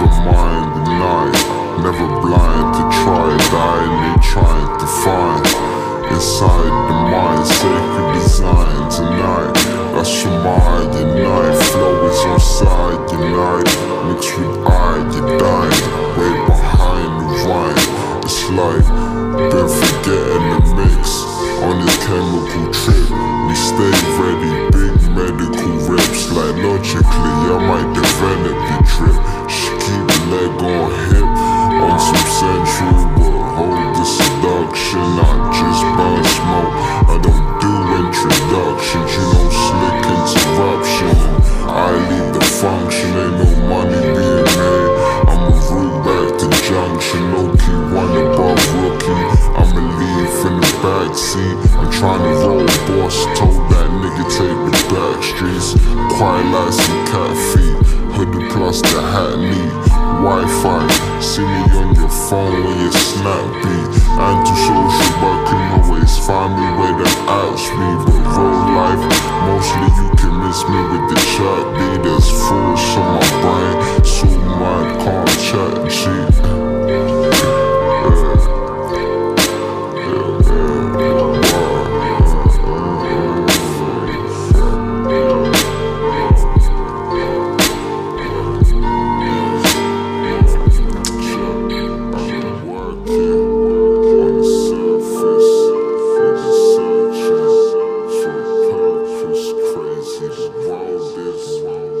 Never mind the night, never blind to try dying trying to find. Inside the mind, sacred design tonight. That's from my unite, flow is on cyanide. Mixed with I, you dying, way behind the rhyme. It's like, been forgetting the mix on this chemical trip. We stay ready, big medical back seat. I'm trying to roll, boss. Told that nigga take the back streets. Quiet like some cat feet. Hoodie plus the hat knee. Wi-Fi. See me on your phone when you snap beat. I'm too social, but can always find me where that This is grown, this